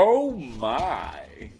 Oh my.